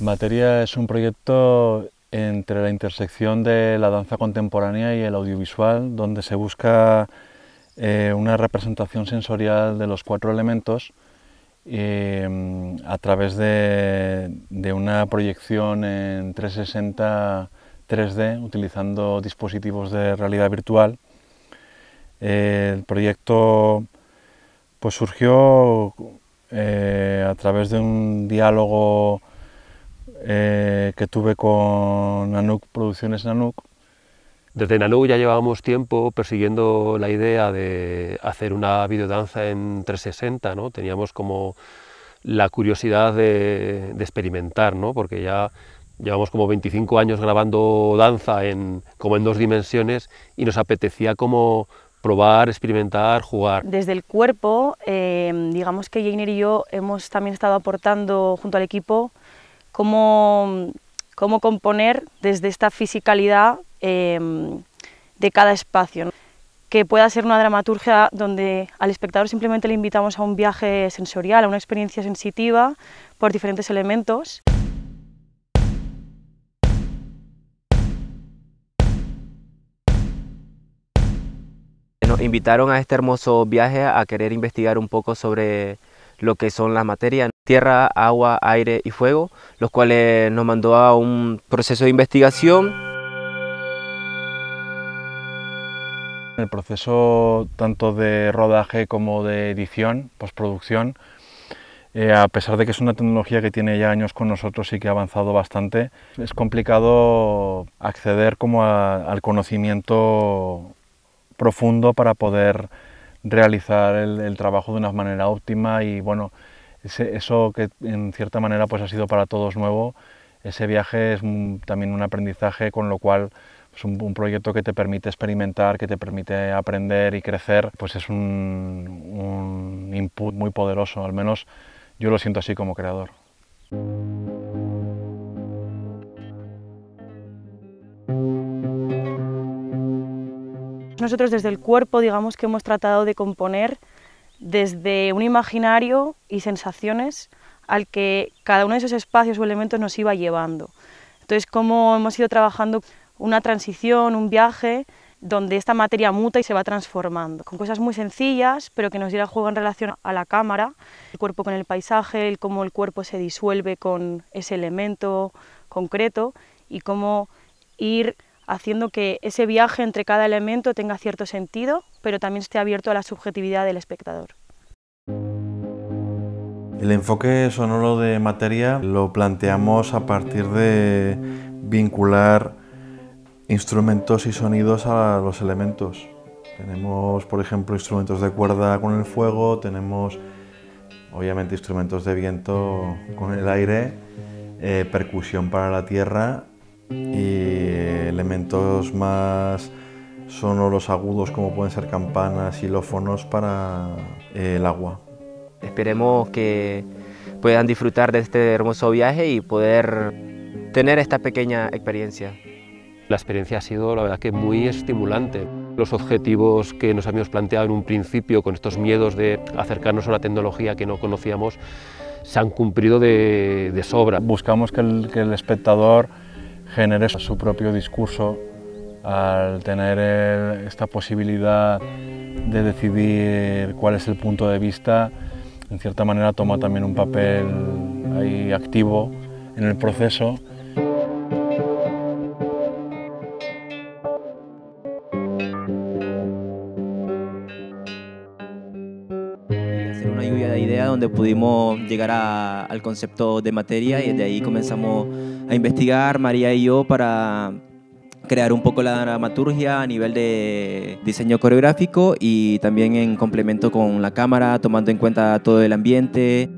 Materia es un proyecto entre la intersección de la danza contemporánea y el audiovisual, donde se busca eh, una representación sensorial de los cuatro elementos eh, a través de, una proyección en 360 3D utilizando dispositivos de realidad virtual. Eh, el proyecto pues, surgió a través de un diálogo eh, que tuve con Nanook Producciones Nanook. Desde Nanook ya llevábamos tiempo persiguiendo la idea de hacer una videodanza en 360, ¿no? teníamos como la curiosidad de, experimentar, ¿no? porque ya llevamos como 25 años grabando danza en, como en dos dimensiones y nos apetecía como probar, experimentar, jugar. Desde el cuerpo, eh, digamos que Jainer y yo hemos también estado aportando junto al equipo cómo, cómo componer desde esta fisicalidad em, de cada espacio. Que pueda ser una dramaturgia donde al espectador simplemente le invitamos a un viaje sensorial, a una experiencia sensitiva por diferentes elementos. Nos invitaron a este hermoso viaje a querer investigar un poco sobre lo que son las materias, tierra, agua, aire y fuego, los cuales nos mandó a un proceso de investigación. El proceso tanto de rodaje como de edición, postproducción, eh, a pesar de que es una tecnología que tiene ya años con nosotros y que ha avanzado bastante, es complicado acceder como al conocimiento profundo para poder realizar el, trabajo de una manera óptima y bueno, eso que en cierta manera pues ha sido para todos nuevo, ese viaje es también un aprendizaje con lo cual es un, un, proyecto que te permite experimentar, que te permite aprender y crecer, pues es un input muy poderoso, al menos yo lo siento así como creador. Nosotros desde el cuerpo, digamos que hemos tratado de componer desde un imaginario y sensaciones al que cada uno de esos espacios o elementos nos iba llevando. Entonces, cómo hemos ido trabajando una transición, un viaje, donde esta materia muta y se va transformando, con cosas muy sencillas, pero que nos diera juego en relación a la cámara, el cuerpo con el paisaje, el cómo el cuerpo se disuelve con ese elemento concreto y cómo ir haciendo que ese viaje entre cada elemento tenga cierto sentido, pero también esté abierto a la subjetividad del espectador. El enfoque sonoro de materia lo planteamos a partir de vincular instrumentos y sonidos a los elementos. Tenemos, por ejemplo, instrumentos de cuerda con el fuego, tenemos obviamente instrumentos de viento con el aire, eh, percusión para la tierra y elementos más sonoros agudos como pueden ser campanas, xilófonos para eh, el agua. Esperemos que puedan disfrutar de este hermoso viaje y poder tener esta pequeña experiencia. La experiencia ha sido, la verdad, que muy estimulante. Los objetivos que nos habíamos planteado en un principio, con estos miedos de acercarnos a una tecnología que no conocíamos, se han cumplido de, sobra. Buscamos que el, que el espectador genere su propio discurso al tener esta posibilidad de decidir cuál es el punto de vista, en cierta manera toma también un papel ahí activo en el proceso. Donde pudimos llegar al concepto de materia y desde ahí comenzamos a investigar, María y yo, para crear un poco la dramaturgia a nivel de diseño coreográfico y también en complemento con la cámara, tomando en cuenta todo el ambiente.